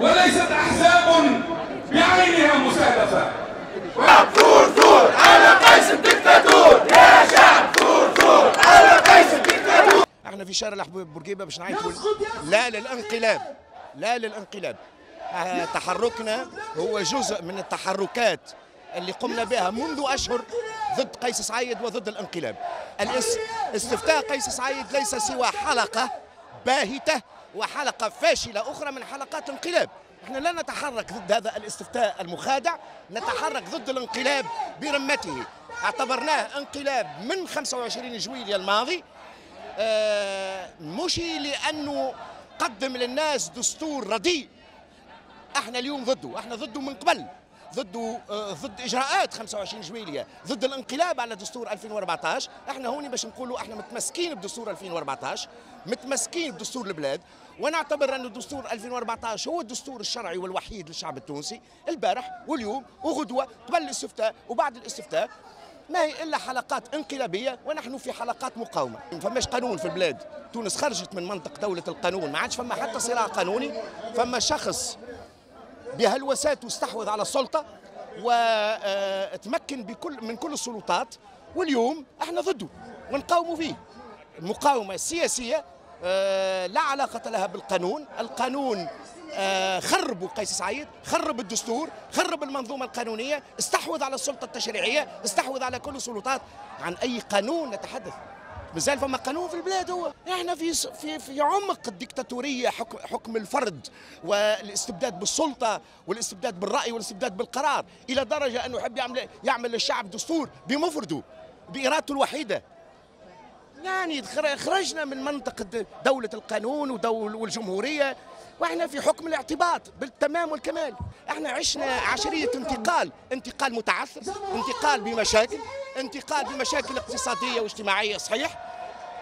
وليست أحزاب بعينها مستهدفة. ثور ثور على قيس الدكتاتور. يا شعب ثور ثور على قيس الدكتاتور. إحنا في شارع الحبوب بورقيبة باش نعيطوا لا للانقلاب لا للانقلاب. آه، تحركنا هو جزء من التحركات اللي قمنا بها منذ أشهر ضد قيس سعيد وضد الانقلاب. الإس- استفتاء قيس سعيد ليس سوى حلقة باهتة وحلقة فاشلة أخرى من حلقات الانقلاب إحنا لا نتحرك ضد هذا الاستفتاء المخادع نتحرك ضد الانقلاب برمته. اعتبرناه انقلاب من 25 جويلية الماضي. آه، مش لأنه قدم للناس دستور رديء. إحنا اليوم ضده إحنا ضده من قبل. ضده آه، ضد إجراءات 25 جويليه ضد الانقلاب على دستور 2014 إحنا هون باش نقولوا إحنا متمسكين بدستور 2014 متمسكين بدستور البلاد. ونعتبر ان دستور 2014 هو الدستور الشرعي والوحيد للشعب التونسي البارح واليوم وغدوة قبل الاستفتاء وبعد الاستفتاء. ما هي إلا حلقات انقلابية ونحن في حلقات مقاومة. ما فماش قانون في البلاد. تونس خرجت من منطق دولة القانون ما عادش فما حتى صراع قانوني فما شخص بهلوسات واستحوذ على السلطة وتمكن بكل من كل السلطات. واليوم إحنا ضده ونقاوموا فيه. المقاومة السياسية آه، لا علاقة لها بالقانون. القانون آه، خربوا قيس سعيد خرب الدستور خرب المنظومة القانونية استحوذ على السلطة التشريعية استحوذ على كل السلطات. عن أي قانون نتحدث؟ مازال فما قانون في البلاد هو. إحنا في في في عمق الديكتاتوريه حكم حكم الفرد والاستبداد بالسلطة والاستبداد بالرأي والاستبداد بالقرار إلى درجة أنه يحب يعمل يعمل للشعب دستور بمفرده بارادته الوحيدة. يعني خر- خرجنا من منطقة د- دولة القانون ودول والجمهورية. وإحنا في حكم الاعتباط بالتمام والكمال. إحنا عشنا عشرية انتقال. انتقال متعثر انتقال بمشاكل انتقال بمشاكل اقتصادية واجتماعية صحيح؟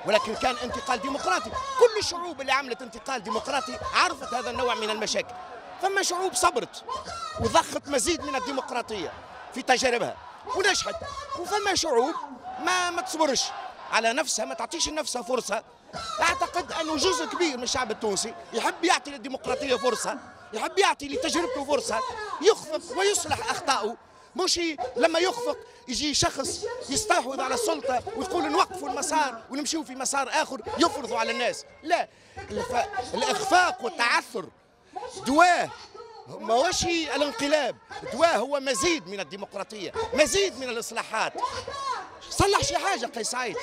ولكن كان انتقال ديمقراطي. كل الشعوب اللي عملت انتقال ديمقراطي عرفت هذا النوع من المشاكل. فما شعوب صبرت وضخت مزيد من الديمقراطية في تجاربها ونجحت. وفما شعوب ما ما تصبرش. على نفسها ما تعطيش لنفسها فرصة أعتقد أنه جزء كبير من الشعب التونسي يحب يعطي للديمقراطية فرصة يحب يعطي لتجربته فرصة يخفق ويصلح أخطائه مش لما يخفق يجي شخص يستحوذ على السلطة ويقول نوقفوا المسار ونمشيو في مسار آخر يفرضوا على الناس. لا الف... الإخفاق والتعثر دواه ما هوش الانقلاب دواه هو مزيد من الديمقراطية مزيد من الإصلاحات. صلح شي حاجة قيس سعيد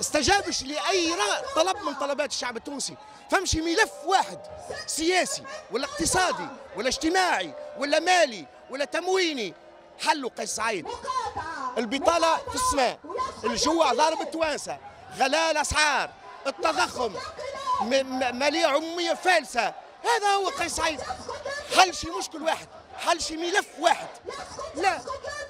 استجابش را- طلب من طلبات الشعب التونسي. فمشي ملف واحد سياسي ولا اقتصادي ولا اجتماعي ولا مالي ولا تمويني. حلوا قيس سعيد البطالة في السماء. الجوع ضارب التوانسة. غلاء الأسعار التضخم. م- م- مالية عمومية فالسة. هذا هو قيس سعيد حل شي مشكل واحد. حل شي ملف واحد. لا.